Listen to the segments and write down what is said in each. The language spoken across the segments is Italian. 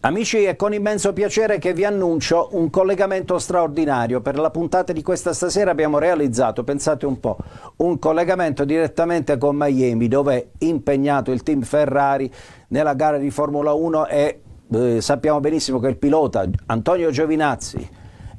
Amici, è con immenso piacere che vi annuncio un collegamento straordinario. Per la puntata di questa stasera abbiamo realizzato, pensate un po', un collegamento direttamente con Miami dove è impegnato il team Ferrari nella gara di Formula 1 e eh, sappiamo benissimo che il pilota Antonio Giovinazzi,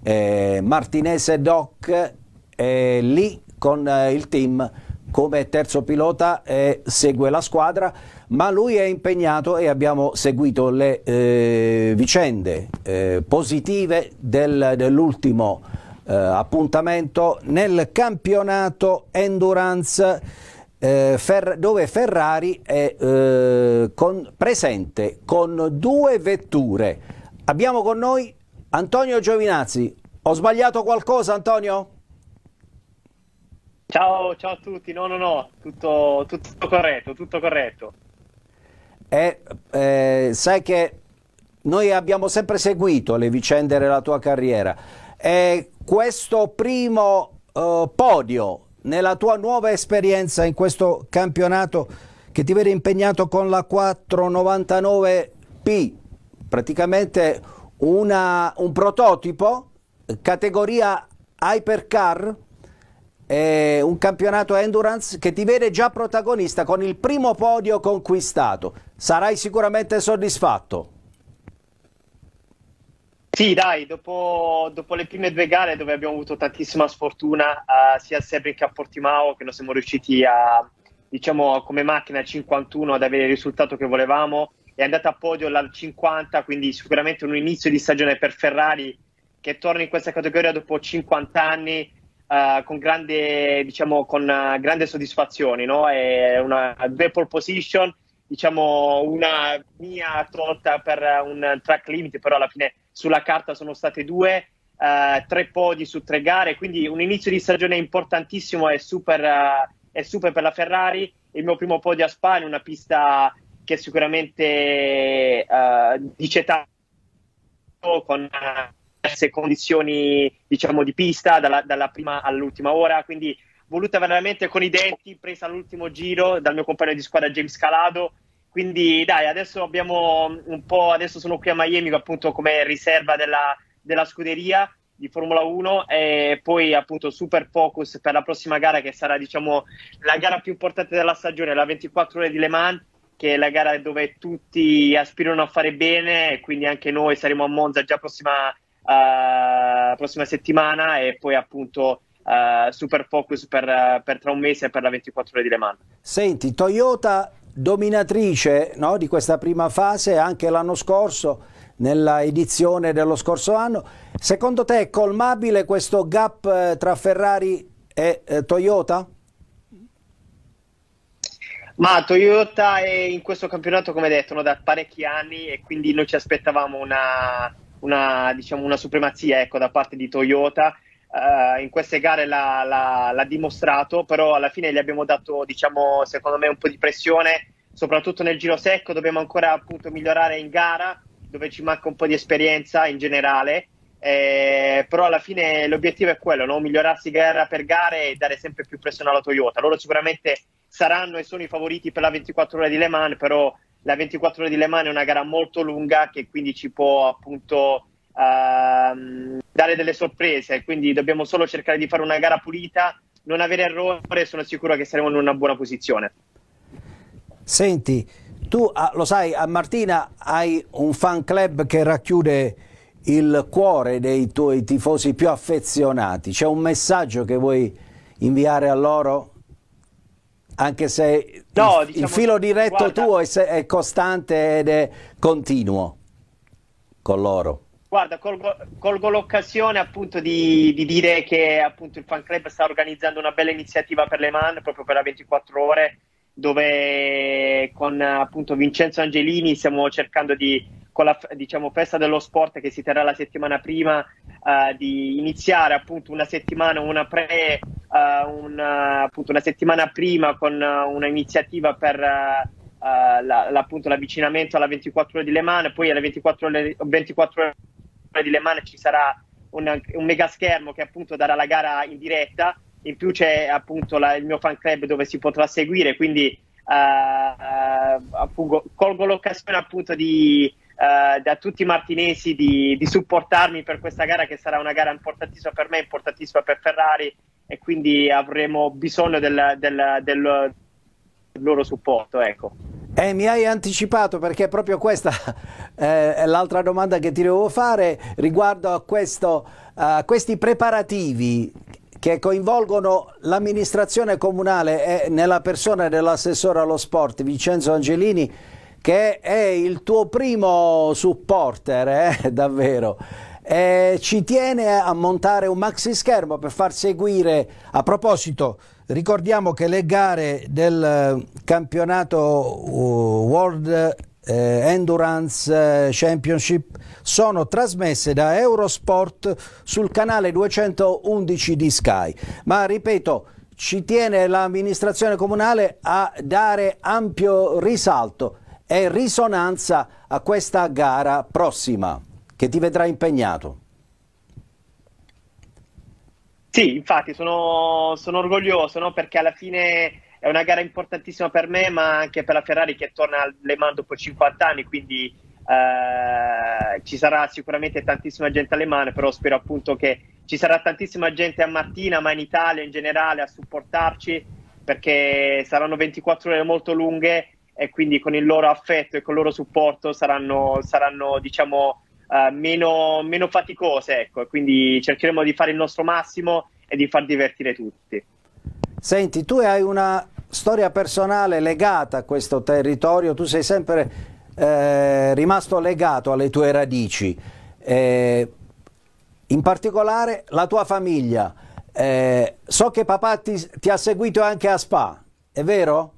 eh, Martinese Doc è lì con eh, il team come terzo pilota e segue la squadra, ma lui è impegnato e abbiamo seguito le eh, vicende eh, positive del, dell'ultimo eh, appuntamento nel campionato Endurance eh, Fer dove Ferrari è eh, con, presente con due vetture. Abbiamo con noi Antonio Giovinazzi. Ho sbagliato qualcosa Antonio? Ciao, ciao a tutti, no, no, no, tutto, tutto corretto, tutto corretto. E, eh, sai che noi abbiamo sempre seguito le vicende della tua carriera. E questo primo eh, podio nella tua nuova esperienza in questo campionato che ti vede impegnato con la 499P, praticamente una, un prototipo, categoria hypercar, eh, un campionato endurance che ti vede già protagonista con il primo podio conquistato. Sarai sicuramente soddisfatto. Sì, dai, dopo, dopo, le prime due gare dove abbiamo avuto tantissima sfortuna, uh, sia a Sebring che a Portimao, che non siamo riusciti a, diciamo, come macchina 51 ad avere il risultato che volevamo, è andata a podio al 50, quindi sicuramente un inizio di stagione per Ferrari che torna in questa categoria dopo 50 anni uh, con, grande, diciamo, con uh, grande soddisfazione. No? Una due pole position, diciamo una mia tolta per un track limit, però alla fine sulla carta sono state due. Uh, tre podi su tre gare, quindi un inizio di stagione importantissimo e super, è super per la Ferrari. Il mio primo podio a Spa in una pista che sicuramente dice tanto con diverse condizioni diciamo, di pista dalla, dalla prima all'ultima ora, quindi voluta veramente con i denti, presa all'ultimo giro dal mio compagno di squadra James Calado. Quindi dai, adesso abbiamo un po', adesso sono qui a Miami appunto come riserva della, della scuderia di Formula 1 e poi appunto super focus per la prossima gara che sarà diciamo la gara più importante della stagione, la 24 ore di Le Mans che è la gara dove tutti aspirano a fare bene. Quindi anche noi saremo a Monza già prossima uh, prossima settimana e poi appunto uh, super focus per, per, tra un mese e per la 24 ore di Le Mans. Senti, Toyota dominatrice no, di questa prima fase anche l'anno scorso nella edizione dello scorso anno. Secondo te è colmabile questo gap tra Ferrari e eh, Toyota? Ma Toyota è in questo campionato, come detto, no, da parecchi anni e quindi noi ci aspettavamo una, una, diciamo, una supremazia ecco, da parte di Toyota. Uh, in queste gare l'ha, l'ha, l'ha, dimostrato, però alla fine gli abbiamo dato, diciamo, secondo me, un po' di pressione, soprattutto nel giro secco. Dobbiamo ancora appunto migliorare in gara, dove ci manca un po' di esperienza in generale. Eh, però alla fine l'obiettivo è quello, no? migliorarsi gara per gara e dare sempre più pressione alla Toyota. Loro sicuramente saranno e sono i favoriti per la 24 ore di Le Mans, però la 24 ore di Le Mans è una gara molto lunga che quindi ci può appunto uh, dare delle sorprese, quindi dobbiamo solo cercare di fare una gara pulita, non avere errore sono sicuro che saremo in una buona posizione. Senti, tu ah, lo sai, a Martina hai un fan club che racchiude il cuore dei tuoi tifosi più affezionati, c'è un messaggio che vuoi inviare a loro? Anche se no, il, diciamo, il, filo diretto guarda, tuo è, è, costante ed è continuo con loro. Guarda, colgo, colgo l'occasione appunto di, di, dire che appunto il fan club sta organizzando una bella iniziativa per le Man, proprio per la 24 ore, dove con appunto Vincenzo Angelini stiamo cercando di con la diciamo, festa dello sport che si terrà la settimana prima uh, di iniziare appunto una settimana, una pre, uh, una, appunto una settimana prima con uh, una iniziativa per la, la, l'avvicinamento alla 24 ore di Le Mans, poi alle 24 ore, 24 ore di Le Mans ci sarà un, un mega schermo che appunto darà la gara in diretta, in più c'è appunto la, il mio fan club dove si potrà seguire, quindi appunto, colgo l'occasione appunto di eh, da tutti i martinesi di, di, supportarmi per questa gara che sarà una gara importantissima per me, importantissima per Ferrari e quindi avremo bisogno del, del, del loro supporto. Ecco. Eh, mi hai anticipato perché proprio questa eh, è l'altra domanda che ti devo fare riguardo a questo, uh, questi preparativi che coinvolgono l'amministrazione comunale e nella persona dell'assessore allo sport Vincenzo Angelini che è il tuo primo supporter, eh? davvero. Eh, ci tiene a montare un maxi schermo per far seguire, a proposito, ricordiamo che le gare del eh, campionato uh, World eh, Endurance eh, Championship sono trasmesse da Eurosport sul canale 211 di Sky. Ma ripeto, ci tiene l'amministrazione comunale a dare ampio risalto e risonanza a questa gara prossima che ti vedrà impegnato. Sì, infatti sono, sono orgoglioso no? perché alla fine è una gara importantissima per me ma anche per la Ferrari che torna al Le Mans dopo 50 anni, quindi eh, ci sarà sicuramente tantissima gente alle mani, però spero appunto che ci sarà tantissima gente a Martina, ma in Italia in generale a supportarci perché saranno 24 ore molto lunghe e quindi con il loro affetto e con il loro supporto saranno, saranno diciamo, uh, meno, meno, faticose. Ecco. Quindi cercheremo di fare il nostro massimo e di far divertire tutti. Senti, tu hai una storia personale legata a questo territorio, tu sei sempre eh, rimasto legato alle tue radici, eh, in particolare la tua famiglia. Eh, so che papà ti, ti ha seguito anche a Spa, è vero?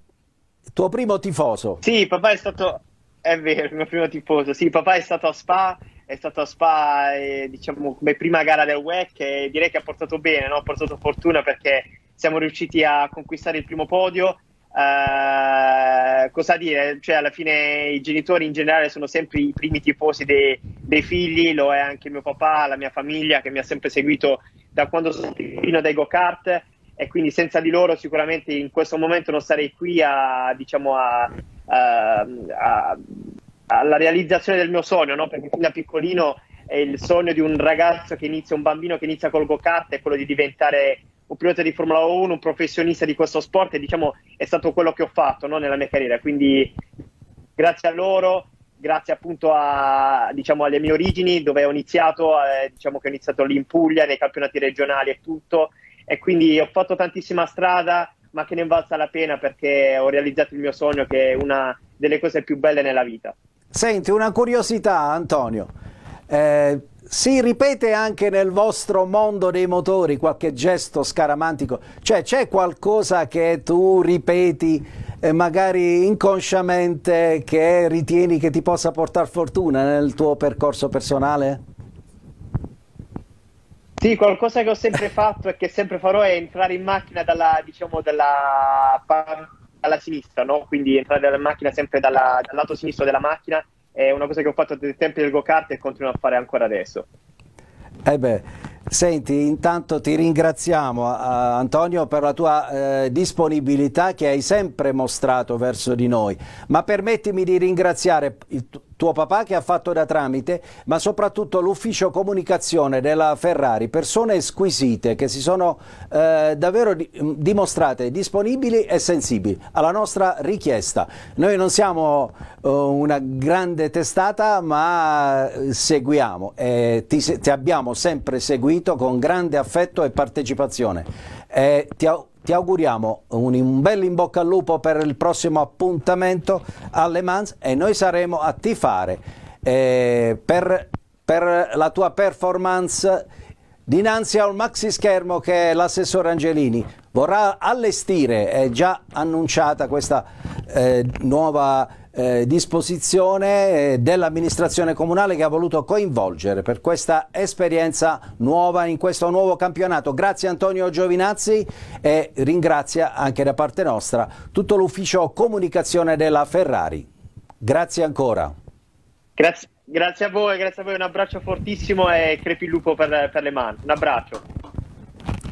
Tuo primo tifoso. Sì, papà è stato, è vero, il mio primo tifoso. Sì, papà è stato a Spa, è stato a Spa, eh, diciamo, come prima gara del WEC e direi che ha portato bene, no? ha portato fortuna perché siamo riusciti a conquistare il primo podio. Uh, cosa dire? Cioè, alla fine i genitori in generale sono sempre i primi tifosi dei, dei, figli, lo è anche mio papà, la mia famiglia che mi ha sempre seguito da quando sono fino dai go-kart e quindi senza di loro sicuramente in questo momento non sarei qui a, diciamo, a, a, alla realizzazione del mio sogno, no? perché fin da piccolino è il sogno di un ragazzo che inizia, un bambino che inizia col go-kart è quello di diventare un pilota di Formula 1, un professionista di questo sport e diciamo è stato quello che ho fatto no? nella mia carriera, quindi grazie a loro, grazie appunto a, diciamo, alle mie origini dove ho iniziato, eh, diciamo che ho iniziato lì in Puglia, nei campionati regionali e tutto, e quindi ho fatto tantissima strada, ma che ne valsa la pena perché ho realizzato il mio sogno che è una delle cose più belle nella vita. Senti, una curiosità Antonio, eh, si ripete anche nel vostro mondo dei motori qualche gesto scaramantico? Cioè c'è qualcosa che tu ripeti eh, magari inconsciamente che ritieni che ti possa portare fortuna nel tuo percorso personale? Sì, qualcosa che ho sempre fatto e che sempre farò è entrare in macchina dalla, diciamo, dalla, dalla sinistra, no? quindi entrare in macchina sempre dalla, dal lato sinistro della macchina è una cosa che ho fatto dai tempi del go-kart e continuo a fare ancora adesso. Eh beh, Senti, intanto ti ringraziamo uh, Antonio per la tua uh, disponibilità che hai sempre mostrato verso di noi, ma permettimi di ringraziare tuo papà che ha fatto da tramite, ma soprattutto l'ufficio comunicazione della Ferrari, persone squisite che si sono uh, davvero di dimostrate disponibili e sensibili alla nostra richiesta. Noi non siamo una grande testata, ma seguiamo e ti, ti abbiamo sempre seguito seguito con grande affetto e partecipazione. Eh, ti, ti, auguriamo un, un bel in bocca al lupo per il prossimo appuntamento alle Mans e noi saremo a tifare eh, per, per la tua performance dinanzi a un maxi schermo che l'assessore Angelini. Vorrà allestire, è già annunciata questa eh, nuova eh, disposizione eh, dell'amministrazione comunale che ha voluto coinvolgere per questa esperienza nuova in questo nuovo campionato. Grazie Antonio Giovinazzi e ringrazia anche da parte nostra tutto l'ufficio comunicazione della Ferrari. Grazie ancora. Grazie, grazie a voi, grazie a voi, un abbraccio fortissimo e crepi il lupo per, per le mani. Un abbraccio.